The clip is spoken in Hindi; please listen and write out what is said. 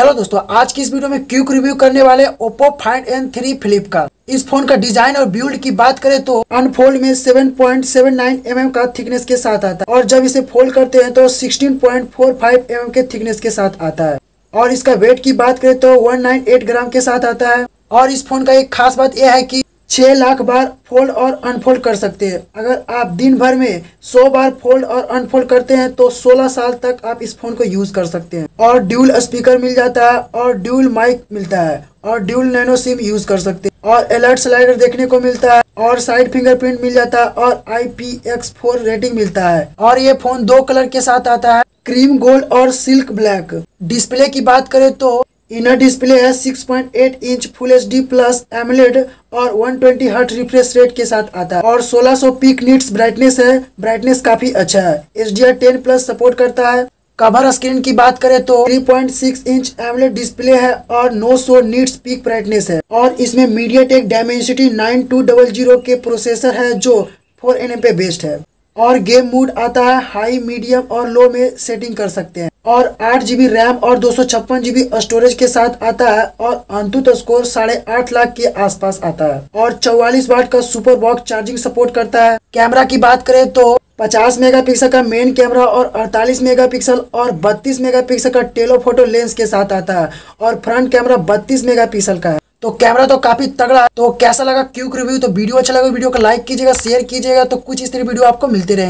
हेलो दोस्तों, आज की इस वीडियो में क्यूक रिव्यू करने वाले Oppo find N three flip का। इस फ़ोन का डिज़ाइन और बिल्ड की बात करें तो अनफोल्ड में 7.79 mm का थिकनेस के साथ आता है और जब इसे फोल्ड करते हैं तो 16.45 mm के थिकनेस के साथ आता है। और इसका वेट की बात करें तो 198 ग्राम के साथ आता है। और इस फ़ोन का एक खास बात यह है कि छह लाख बार फोल्ड और अनफोल्ड कर सकते हैं। अगर आप दिन भर में 100 बार फोल्ड और अनफोल्ड करते हैं तो 16 साल तक आप इस फ़ोन को यूज़ कर सकते हैं। और ड्यूल स्पीकर मिल जाता है, और ड्यूल माइक मिलता है, और ड्यूल नैनो सिम यूज़ कर सकते हैं। और अलर्ट स्लाइडर देखने को मिलता है, और साइड फिंगरप्रिंट मिल जाता है, और आई रेटिंग मिलता है। और ये फ़ोन दो कलर के साथ आता है क्रीम गोल्ड और सिल्क ब्लैक डिस्प्ले की बात करें तो इनर डिस्प्ले है 6.8 inch full H D plus AMOLED और 120 ट्वेंटी हर्ट रिफ्रेश रेट के साथ आता है। और 1600 पीक नीट्स ब्राइटनेस है। ब्राइटनेस काफ़ी अच्छा है। H D R ten plus support करता है। कवर स्क्रीन की बात करें तो 3.6 इंच एमलेट डिस्प्ले है और 900 नीट्स पीक ब्राइटनेस है। और इसमें मीडिया टेक डायमेंसिटी नाइन के प्रोसेसर है जो फोर एन पे बेस्ड है। और गेम मूड आता है। हाई मीडियम और लो में सेटिंग कर सकते हैं। और आठ जीबी रैम और दो सौ छप्पन जीबी स्टोरेज के साथ आता है और अंतुत स्कोर साढ़े आठ लाख के आसपास आता है। और चौवालीस वाट का सुपर बॉक्स चार्जिंग सपोर्ट करता है। कैमरा की बात करें तो 50 मेगापिक्सल का मेन कैमरा और 48 मेगापिक्सल और 32 मेगापिक्सल का टेलोफोटो लेंस के साथ आता है और फ्रंट कैमरा 32 मेगापिक्सल का है। तो कैमरा तो काफ़ी तगड़ा है। तो कैसा लगा क्यूक रिव्यू? तो वीडियो अच्छा लगा, वीडियो को लाइक कीजिएगा, शेयर कीजिएगा। तो कुछ इस तरह वीडियो आपको मिलते रहेंगे।